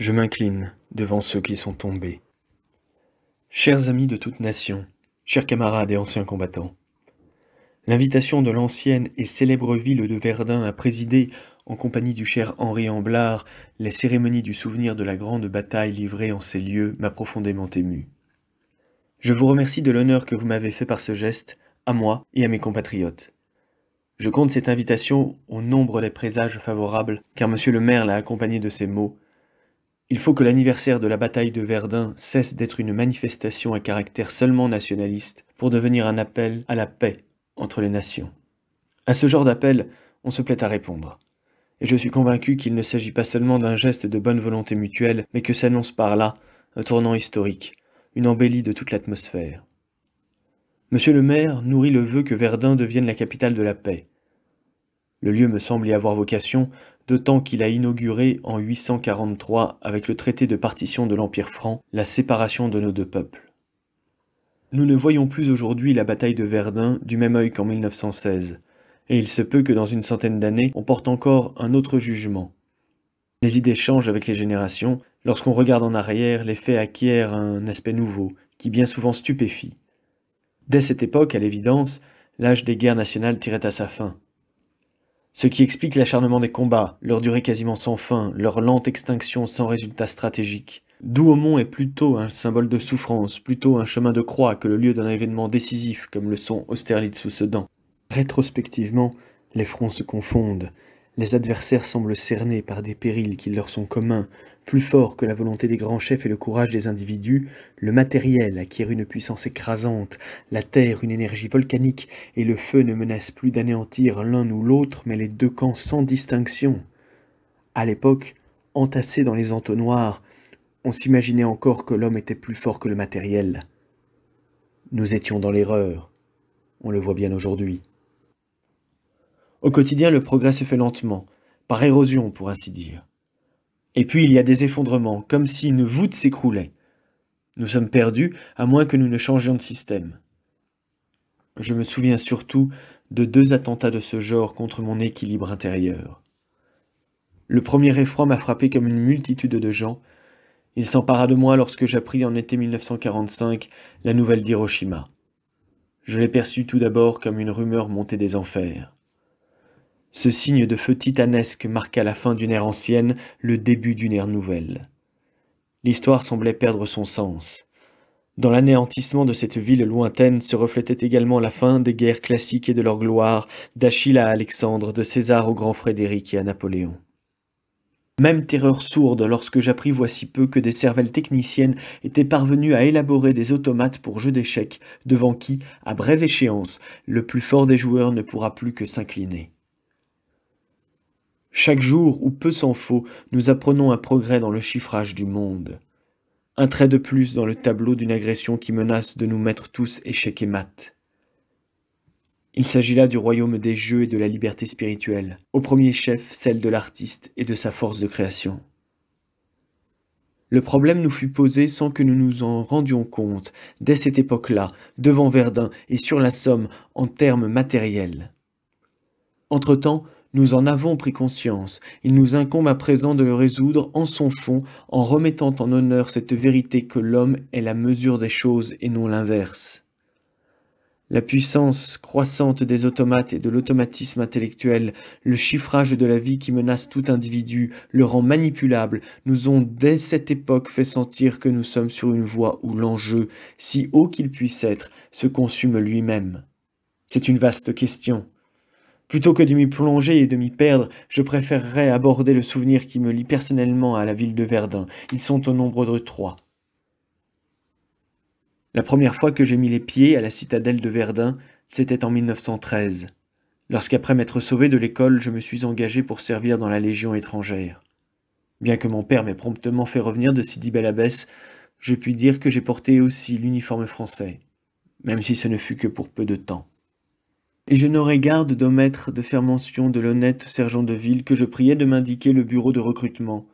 Je m'incline devant ceux qui sont tombés. Chers amis de toute nation, chers camarades et anciens combattants, l'invitation de l'ancienne et célèbre ville de Verdun à présider, en compagnie du cher Henri Amblard, les cérémonies du souvenir de la grande bataille livrée en ces lieux m'a profondément ému. Je vous remercie de l'honneur que vous m'avez fait par ce geste, à moi et à mes compatriotes. Je compte cette invitation au nombre des présages favorables, car monsieur le maire l'a accompagné de ces mots. Il faut que l'anniversaire de la bataille de Verdun cesse d'être une manifestation à caractère seulement nationaliste pour devenir un appel à la paix entre les nations. À ce genre d'appel, on se plaît à répondre et je suis convaincu qu'il ne s'agit pas seulement d'un geste de bonne volonté mutuelle, mais que s'annonce par là un tournant historique, une embellie de toute l'atmosphère. Monsieur le maire nourrit le vœu que Verdun devienne la capitale de la paix. Le lieu me semble y avoir vocation, d'autant qu'il a inauguré en 843, avec le traité de partition de l'Empire franc, la séparation de nos deux peuples. Nous ne voyons plus aujourd'hui la bataille de Verdun du même œil qu'en 1916, et il se peut que dans une centaine d'années, on porte encore un autre jugement. Les idées changent avec les générations, lorsqu'on regarde en arrière, les faits acquièrent un aspect nouveau, qui bien souvent stupéfie. Dès cette époque, à l'évidence, l'âge des guerres nationales tirait à sa fin. Ce qui explique l'acharnement des combats, leur durée quasiment sans fin, leur lente extinction sans résultat stratégique. Douaumont est plutôt un symbole de souffrance, plutôt un chemin de croix que le lieu d'un événement décisif comme le sont Austerlitz ou Sedan. Rétrospectivement, les fronts se confondent, les adversaires semblent cernés par des périls qui leur sont communs, plus forts que la volonté des grands chefs et le courage des individus, le matériel acquiert une puissance écrasante, la terre une énergie volcanique, et le feu ne menace plus d'anéantir l'un ou l'autre, mais les deux camps sans distinction. À l'époque, entassés dans les entonnoirs, on s'imaginait encore que l'homme était plus fort que le matériel. Nous étions dans l'erreur. On le voit bien aujourd'hui. Au quotidien, le progrès se fait lentement, par érosion pour ainsi dire. Et puis il y a des effondrements, comme si une voûte s'écroulait. Nous sommes perdus, à moins que nous ne changions de système. Je me souviens surtout de deux attentats de ce genre contre mon équilibre intérieur. Le premier effroi m'a frappé comme une multitude de gens. Il s'empara de moi lorsque j'appris en été 1945 la nouvelle d'Hiroshima. Je l'ai perçue tout d'abord comme une rumeur montée des enfers. Ce signe de feu titanesque marqua la fin d'une ère ancienne, le début d'une ère nouvelle. L'histoire semblait perdre son sens. Dans l'anéantissement de cette ville lointaine se reflétait également la fin des guerres classiques et de leur gloire, d'Achille à Alexandre, de César au grand Frédéric et à Napoléon. Même terreur sourde lorsque j'appris voici peu que des cervelles techniciennes étaient parvenues à élaborer des automates pour jeux d'échecs, devant qui, à brève échéance, le plus fort des joueurs ne pourra plus que s'incliner. Chaque jour, ou peu s'en faut, nous apprenons un progrès dans le chiffrage du monde. Un trait de plus dans le tableau d'une agression qui menace de nous mettre tous échecs et mat. Il s'agit là du royaume des jeux et de la liberté spirituelle, au premier chef celle de l'artiste et de sa force de création. Le problème nous fut posé sans que nous nous en rendions compte, dès cette époque-là, devant Verdun et sur la Somme, en termes matériels. Entre-temps, nous en avons pris conscience. Il nous incombe à présent de le résoudre en son fond, en remettant en honneur cette vérité que l'homme est la mesure des choses et non l'inverse. La puissance croissante des automates et de l'automatisme intellectuel, le chiffrage de la vie qui menace tout individu, le rend manipulable, nous ont dès cette époque fait sentir que nous sommes sur une voie où l'enjeu, si haut qu'il puisse être, se consume lui-même. C'est une vaste question. Plutôt que de m'y plonger et de m'y perdre, je préférerais aborder le souvenir qui me lie personnellement à la ville de Verdun. Ils sont au nombre de trois. La première fois que j'ai mis les pieds à la citadelle de Verdun, c'était en 1913, lorsqu'après m'être sauvé de l'école, je me suis engagé pour servir dans la Légion étrangère. Bien que mon père m'ait promptement fait revenir de Sidi Bel Abbès, je puis dire que j'ai porté aussi l'uniforme français, même si ce ne fut que pour peu de temps et je n'aurais garde d'omettre de faire mention de l'honnête sergent de ville que je priais de m'indiquer le bureau de recrutement.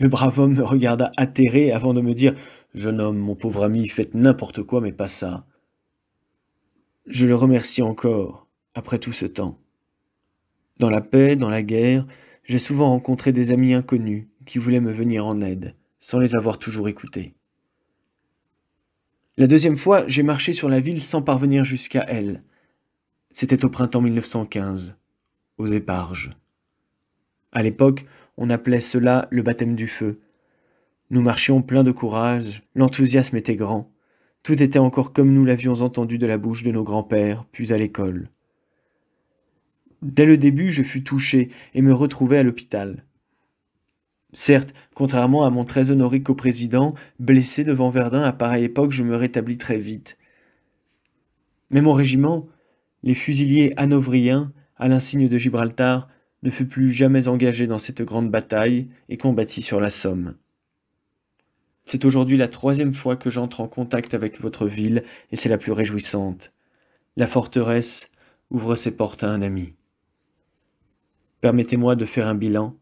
Le brave homme me regarda atterré avant de me dire Jeune homme, mon pauvre ami, faites n'importe quoi, mais pas ça. Je le remercie encore, après tout ce temps. Dans la paix, dans la guerre, j'ai souvent rencontré des amis inconnus, qui voulaient me venir en aide, sans les avoir toujours écoutés. La deuxième fois, j'ai marché sur la ville sans parvenir jusqu'à elle. C'était au printemps 1915, aux éparges. À l'époque, on appelait cela le baptême du feu. Nous marchions pleins de courage, l'enthousiasme était grand. Tout était encore comme nous l'avions entendu de la bouche de nos grands-pères, puis à l'école. Dès le début, je fus touché et me retrouvai à l'hôpital. Certes, contrairement à mon très honoré coprésident, blessé devant Verdun à pareille époque, je me rétablis très vite. Mais mon régiment, les fusiliers hanovriens, à l'insigne de Gibraltar, ne fut plus jamais engagé dans cette grande bataille et combattit sur la Somme. C'est aujourd'hui la troisième fois que j'entre en contact avec votre ville et c'est la plus réjouissante. La forteresse ouvre ses portes à un ami. Permettez-moi de faire un bilan.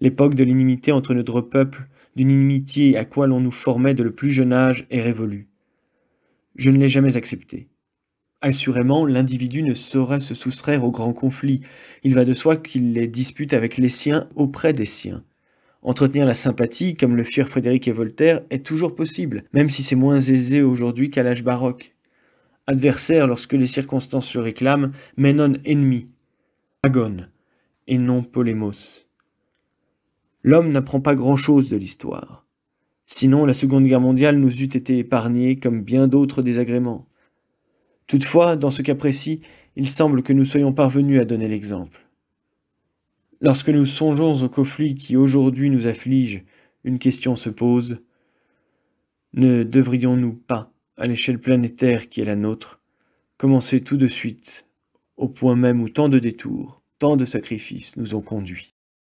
L'époque de l'inimité entre notre peuple, d'une inimitié à quoi l'on nous formait de le plus jeune âge, est révolue. Je ne l'ai jamais acceptée. Assurément, l'individu ne saurait se soustraire au grand conflit. Il va de soi qu'il les dispute avec les siens auprès des siens. Entretenir la sympathie, comme le firent Frédéric et Voltaire, est toujours possible, même si c'est moins aisé aujourd'hui qu'à l'âge baroque. Adversaire lorsque les circonstances le réclament, mais non ennemi. Agone, et non polémos. L'homme n'apprend pas grand-chose de l'histoire. Sinon, la Seconde Guerre mondiale nous eût été épargnée comme bien d'autres désagréments. Toutefois, dans ce cas précis, il semble que nous soyons parvenus à donner l'exemple. Lorsque nous songeons au conflit qui aujourd'hui nous afflige, une question se pose. Ne devrions-nous pas, à l'échelle planétaire qui est la nôtre, commencer tout de suite, au point même où tant de détours, tant de sacrifices nous ont conduits?